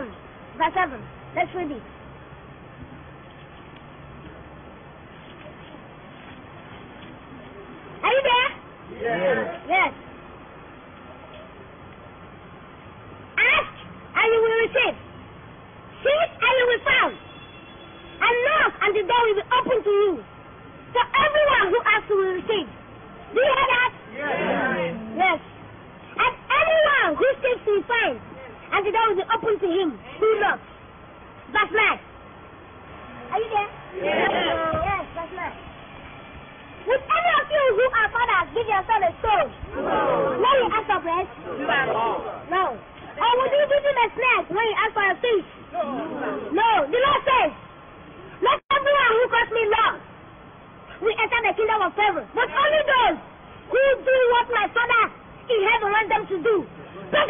7. Verse 7. Let's read it. Are you there? Yes. Yes. Ask and you will receive. Seek and you will find. And knock and the door will be open to you. For everyone who asks will receive. Do you hear that? Yes. Yes. And anyone who seeks will find. And the door be open to him who knocks. Verse 9. Are you there? Yes. Yes, verse 9. Would any of you who are fathers give your son a stone? When you ask for bread? No. Or would you give him a snake when you ask for a fish? No. No. The Lord says, Not everyone who calls me Lord will enter the kingdom of heaven, but only those who do what my Father in heaven wants them to do. Praise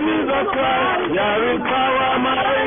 Is power mighty in the blood.